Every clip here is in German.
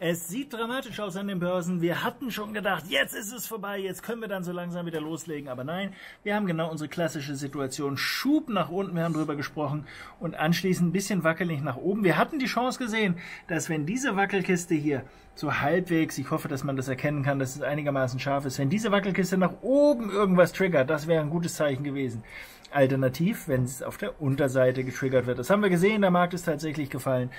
Es sieht dramatisch aus an den Börsen. Wir hatten schon gedacht, jetzt ist es vorbei, jetzt können wir dann so langsam wieder loslegen. Aber nein, wir haben genau unsere klassische Situation. Schub nach unten, wir haben drüber gesprochen. Und anschließend ein bisschen wackelig nach oben. Wir hatten die Chance gesehen, dass wenn diese Wackelkiste hier so halbwegs, ich hoffe, dass man das erkennen kann, dass es einigermaßen scharf ist, wenn diese Wackelkiste nach oben irgendwas triggert, das wäre ein gutes Zeichen gewesen. Alternativ, wenn es auf der Unterseite getriggert wird. Das haben wir gesehen, der Markt ist tatsächlich gefallen.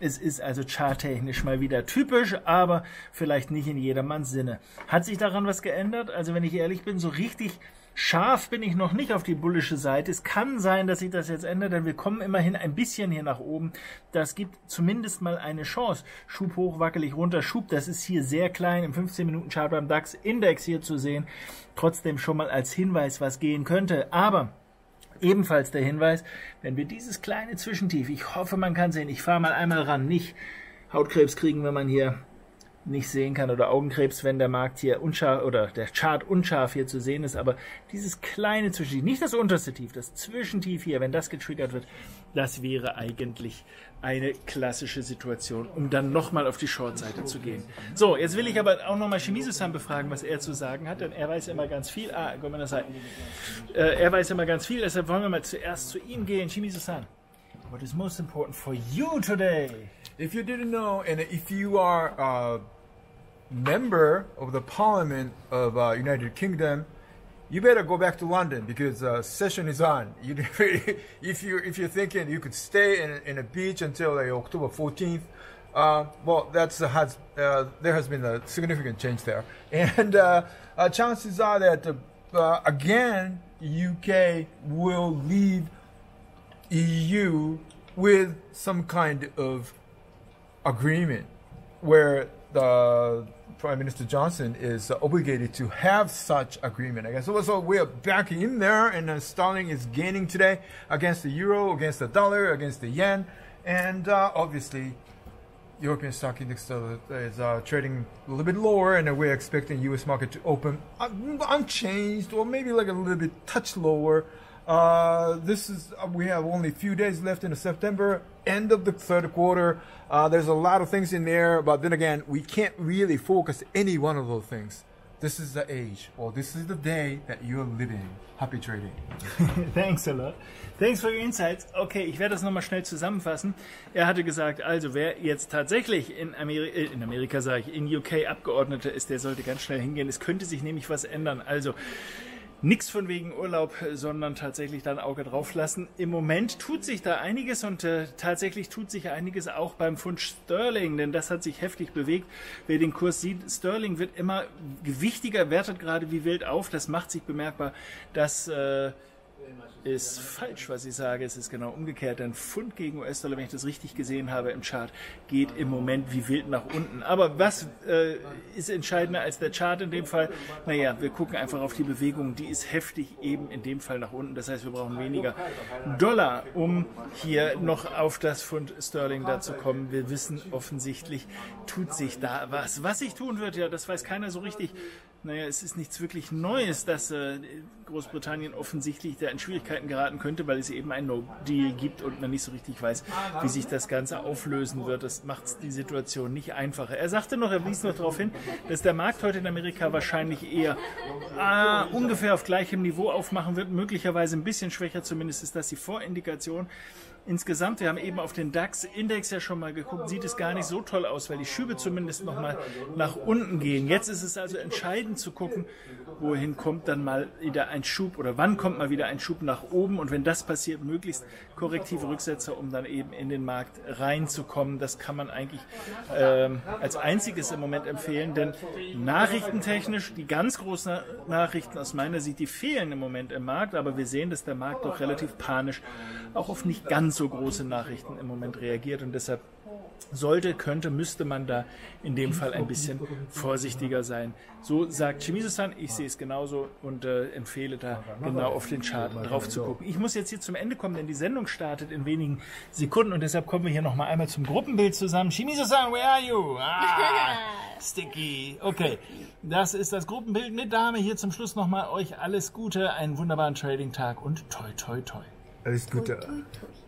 Es ist also charttechnisch mal wieder typisch, aber vielleicht nicht in jedermanns Sinne. Hat sich daran was geändert? Also wenn ich ehrlich bin, so richtig Scharf bin ich noch nicht auf die bullische Seite. Es kann sein, dass sich das jetzt ändert, denn wir kommen immerhin ein bisschen hier nach oben. Das gibt zumindest mal eine Chance. Schub hoch, wackelig runter, Schub, das ist hier sehr klein im 15-Minuten-Chart beim DAX-Index hier zu sehen. Trotzdem schon mal als Hinweis, was gehen könnte. Aber Ebenfalls der Hinweis, wenn wir dieses kleine Zwischentief, ich hoffe, man kann sehen, ich fahre mal einmal ran, nicht Hautkrebs kriegen, wenn man hier nicht sehen kann oder Augenkrebs, wenn der Markt hier unscharf oder der Chart unscharf hier zu sehen ist, aber dieses kleine Zwischentief, nicht das unterste Tief, das Zwischentief hier, wenn das getriggert wird, das wäre eigentlich eine klassische Situation, um dann nochmal auf die Short-Seite zu gehen. So, jetzt will ich aber auch nochmal Shimizu-san befragen, was er zu sagen hat, denn er weiß immer ganz viel. Ah, Seite. Äh, er weiß immer ganz viel, deshalb wollen wir mal zuerst zu ihm gehen. Shimizu-san, what is most important for you today? If you didn't know, and if you are a member of the Parliament of uh, United Kingdom, you better go back to London because uh, session is on. You, if you if you're thinking you could stay in, in a beach until like, October 14th, uh, well, that's has uh, there has been a significant change there, and uh, uh, chances are that again UK will leave EU with some kind of agreement where the Prime Minister Johnson is obligated to have such agreement. I guess so. So we're back in there, and uh, sterling is gaining today against the euro, against the dollar, against the yen, and uh, obviously. European stock index is uh, trading a little bit lower, and we're expecting U.S. market to open unchanged, or maybe like a little bit touch lower. Uh, this is uh, we have only a few days left in September end of the third quarter. Uh, there's a lot of things in there, but then again, we can't really focus any one of those things. This is the age, or this is the day that you're living. Happy trading. Thanks a lot. Thanks for your insights. Okay, ich werde das nochmal schnell zusammenfassen. Er hatte gesagt, also wer jetzt tatsächlich in, Ameri äh, in Amerika, sage ich, in UK Abgeordneter ist, der sollte ganz schnell hingehen. Es könnte sich nämlich was ändern. Also nichts von wegen Urlaub, sondern tatsächlich da ein Auge drauf lassen. Im Moment tut sich da einiges und äh, tatsächlich tut sich einiges auch beim Pfund Sterling, denn das hat sich heftig bewegt. Wer den Kurs sieht, Sterling wird immer gewichtiger, wertet gerade wie wild auf. Das macht sich bemerkbar, dass äh, ist falsch, was ich sage. Es ist genau umgekehrt. Ein Pfund gegen US-Dollar, wenn ich das richtig gesehen habe im Chart, geht im Moment wie wild nach unten. Aber was äh, ist entscheidender als der Chart in dem Fall? Naja, wir gucken einfach auf die Bewegung. Die ist heftig eben in dem Fall nach unten. Das heißt, wir brauchen weniger Dollar, um hier noch auf das Pfund Sterling da zu kommen. Wir wissen offensichtlich, tut sich da was. Was sich tun wird, ja, das weiß keiner so richtig. Naja, es ist nichts wirklich Neues, dass äh, Großbritannien offensichtlich da in Schwierigkeiten geraten könnte, weil es eben ein No-Deal gibt und man nicht so richtig weiß, wie sich das Ganze auflösen wird. Das macht die Situation nicht einfacher. Er sagte noch, er wies noch darauf hin, dass der Markt heute in Amerika wahrscheinlich eher äh, ungefähr auf gleichem Niveau aufmachen wird, möglicherweise ein bisschen schwächer, zumindest ist das die Vorindikation. Insgesamt, wir haben eben auf den DAX-Index ja schon mal geguckt, sieht es gar nicht so toll aus, weil die Schübe zumindest noch mal nach unten gehen. Jetzt ist es also entscheidend zu gucken, wohin kommt dann mal wieder ein Schub oder wann kommt mal wieder ein Schub nach oben und wenn das passiert, möglichst korrektive Rücksätze, um dann eben in den Markt reinzukommen. Das kann man eigentlich ähm, als einziges im Moment empfehlen, denn nachrichtentechnisch, die ganz großen Nachrichten aus meiner Sicht, die fehlen im Moment im Markt, aber wir sehen, dass der Markt doch relativ panisch auch auf nicht ganz so große Nachrichten im Moment reagiert und deshalb sollte, könnte, müsste man da in dem Fall ein bisschen vorsichtiger sein. So sagt Shimizu-san, ich sehe es genauso und äh, empfehle da genau auf den Chart drauf zu gucken. Ich muss jetzt hier zum Ende kommen, denn die Sendung startet in wenigen Sekunden und deshalb kommen wir hier nochmal einmal zum Gruppenbild zusammen. Shimizu-san, where are you? Ah, sticky. Okay, das ist das Gruppenbild mit Dame. Hier zum Schluss nochmal euch alles Gute, einen wunderbaren Trading-Tag und toi toi toi. Alles Gute. Toi, toi, toi.